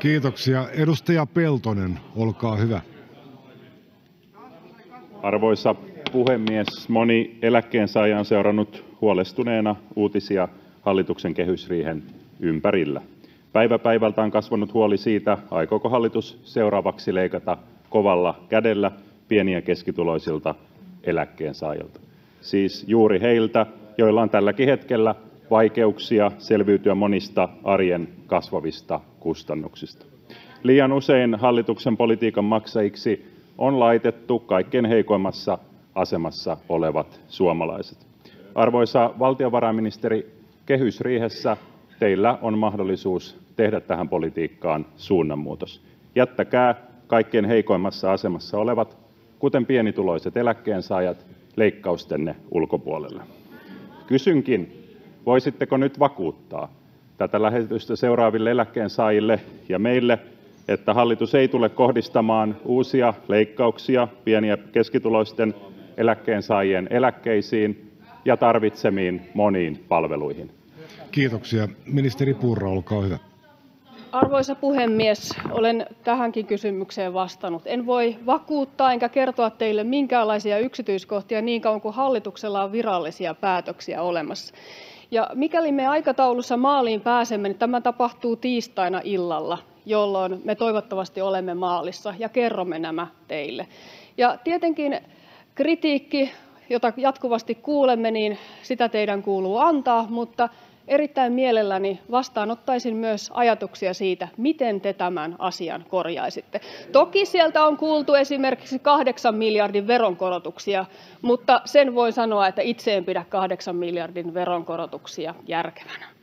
Kiitoksia. — Edustaja Peltonen, olkaa hyvä. Arvoisa puhemies! Moni eläkkeensaaja on seurannut huolestuneena uutisia hallituksen kehysriihen ympärillä. Päivä päivältä on kasvanut huoli siitä, aikooko hallitus seuraavaksi leikata kovalla kädellä pieni- ja keskituloisilta eläkkeensaajilta, siis juuri heiltä, joilla on tälläkin hetkellä vaikeuksia selviytyä monista arjen kasvavista kustannuksista. Liian usein hallituksen politiikan maksajiksi on laitettu kaikkein heikoimmassa asemassa olevat suomalaiset. Arvoisa valtiovarainministeri, kehysriihessä teillä on mahdollisuus tehdä tähän politiikkaan suunnanmuutos. Jättäkää kaikkein heikoimmassa asemassa olevat, kuten pienituloiset eläkkeensaajat, leikkaustenne ulkopuolelle. Kysynkin: voisitteko nyt vakuuttaa tätä lähetystä seuraaville eläkkeensaajille ja meille, että hallitus ei tule kohdistamaan uusia leikkauksia pieni- ja keskituloisten eläkkeensaajien eläkkeisiin ja tarvitsemiin moniin palveluihin? Kiitoksia. — Ministeri Purra, olkaa hyvä. Arvoisa puhemies! Olen tähänkin kysymykseen vastannut. En voi vakuuttaa enkä kertoa teille minkäänlaisia yksityiskohtia niin kauan kuin hallituksella on virallisia päätöksiä olemassa. Ja mikäli me aikataulussa maaliin pääsemme, niin tämä tapahtuu tiistaina illalla, jolloin me toivottavasti olemme maalissa ja kerromme nämä teille. Ja tietenkin kritiikki, jota jatkuvasti kuulemme, niin sitä teidän kuuluu antaa, mutta erittäin mielelläni vastaanottaisin myös ajatuksia siitä, miten te tämän asian korjaisitte. Toki sieltä on kuultu esimerkiksi kahdeksan miljardin veronkorotuksia, mutta sen voin sanoa, että itse en pidä kahdeksan miljardin veronkorotuksia järkevänä.